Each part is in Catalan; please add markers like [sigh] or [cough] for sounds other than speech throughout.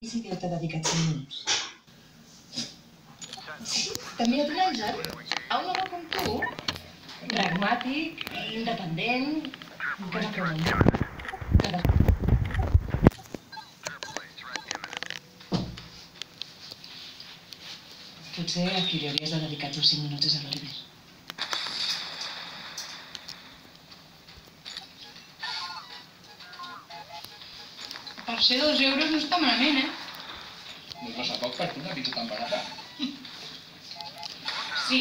Dedicat 5 minuts. També et l'Àngel, a un home com tu, pragmàtic, independent, que no creu que de... Potser a qui li hauries de dedicar els 5 minuts és a l'Oliver. Per ser dos euros no està malament, eh? No costa poc per tu una pizza tan barata. Sí.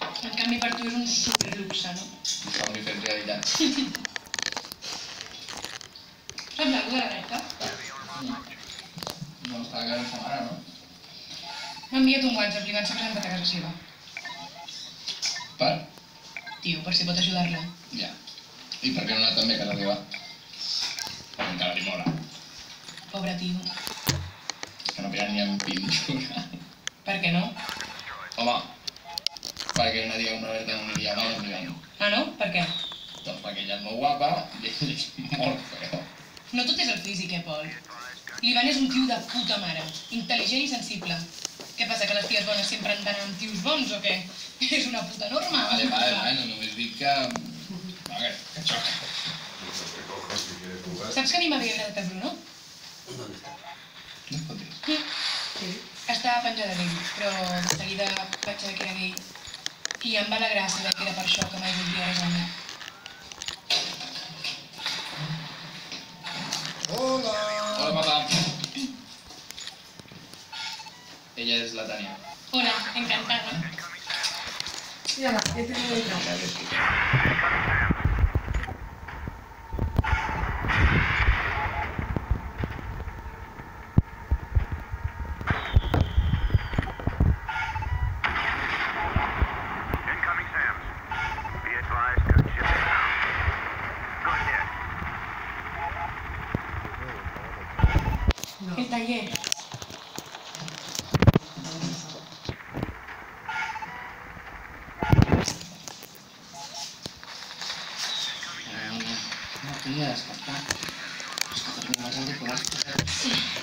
En canvi per tu és un superluxe, no? Somni fet realitat. Saps alguna [laughs] cosa de la Berta? No està a casa sa mare, no? M'ha enviat un WhatsApp i ser presentat a casa seva. Per? Tio, per si pot ajudar-la. Ja. I per què no anar també a casa teva? Encara li mola. Pobre tio. Que no pillen ni en pintura. [laughs] Per què no? Home, perquè una dia una Berta no aniria mal, no Ah, no? Per què? Doncs perquè ella és molt guapa i ell és molt feo. No tot és el físic, eh, Pol? L'Ivan és un tio de puta mare, intel·ligent i sensible. Què passa, que les ties bones sempre han d'anar amb tios bons o què? [laughs] És una puta norma. Vale, vale, vale, no només dic que... Va, que, que xoca. Saps que a mi m'havia agradat el Bruno? Fotis. Sí. Estava penjada d'ell, però de seguida vaig saber que era gay. I em va alegrar saber que era per això que mai voldria res amb mi. Hola. Hola, papa. Ella és la Tània. Hola, encantada. Mira, he tenido otra. Incoming El taller. No tenia despertar. És que tenim els auriculars. Heavy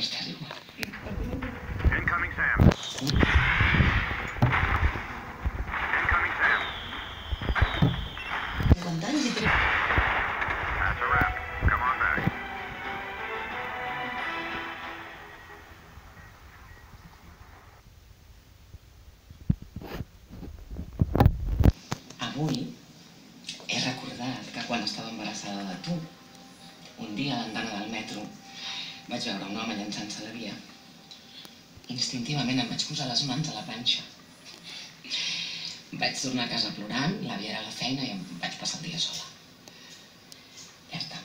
estar igual. Incoming Sam. Incoming Sam. Quants anys i té? That's a wrap. Come on back. Avui he recordat que quan estava embarassada de tu, un dia a l'andana del metro, vaig veure un home llançant-se a la via. Instintivament em vaig posar les mans a la panxa. Vaig tornar a casa plorant, l'àvia era a la feina i em vaig passar el dia sola. Està.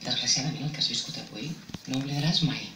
Desgraciadament el que has viscut avui no oblidaràs mai.